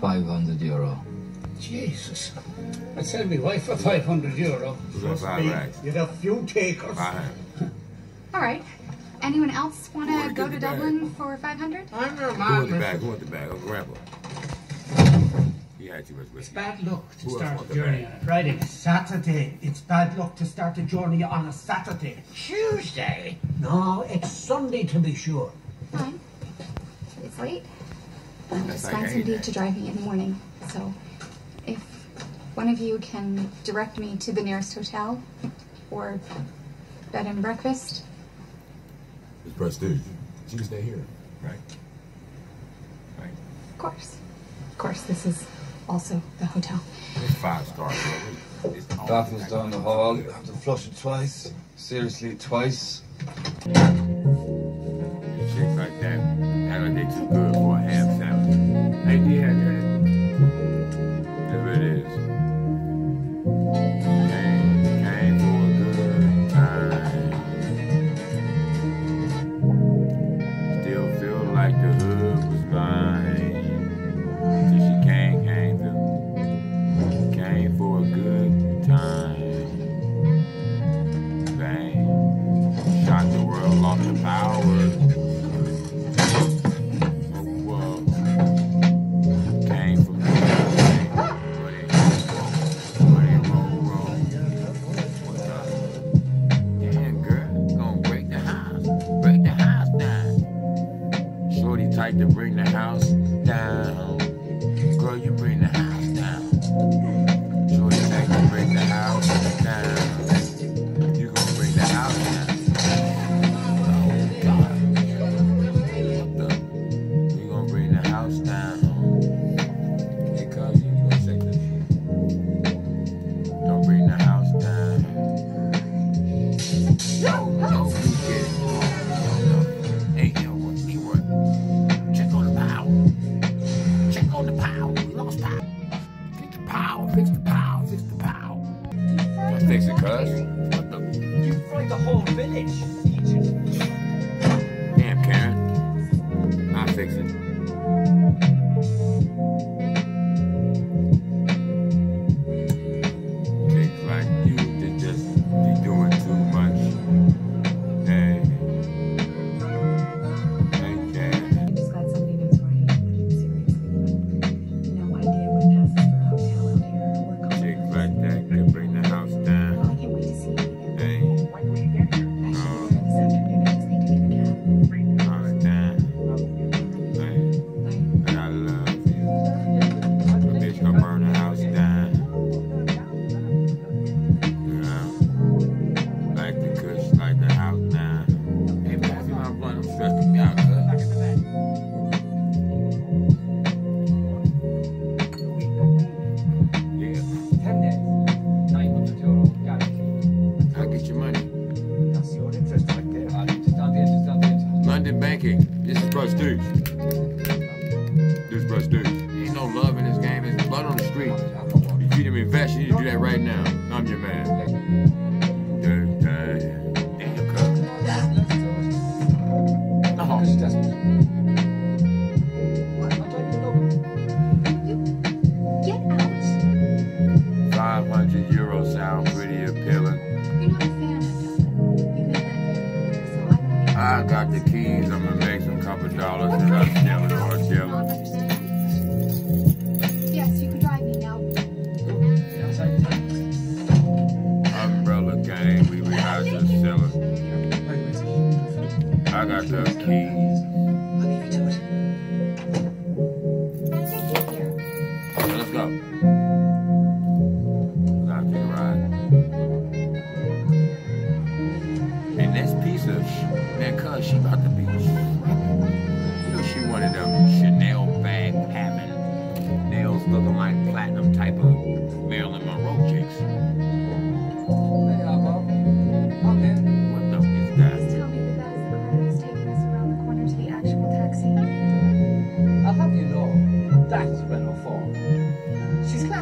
500 euro. Jesus. I'd sell my wife for 500 euro. Trust five me, racks. You'd have few takers. Fine. All right. Anyone else want Wanna go to the bag. Dublin for 500? I'm your Who man. want the bag? Who want the bag? Uncle Grandpa. He had too much It's bad luck to Who start a journey bag? on a Friday. Saturday. It's bad luck to start a journey on a Saturday. Tuesday. No, it's Sunday to be sure. Fine. It's late. I'll That's just find somebody to drive me in the morning. So, if one of you can direct me to the nearest hotel or bed and breakfast, It's prestige. She can stay here. Right. Right. of course. Of course, this is also the hotel. It's five stars. bro. It's all- Bathroom's down the hall. You have to flush it twice. Seriously, twice. Tight to Fix the power. Fix the power. What fix it, cuz? What the? You fried the whole village. Damn, Karen. I'll fix it. This is prestige. This is prestige. Ain't no love in this game. It's blood on the street. You treat him invest, you need to do that right now. I'm your man. Couple dollars and I'm stealing or Not stealing. understand. Yes, you can drive me now. Umbrella gang, we be out just selling. I got the keys.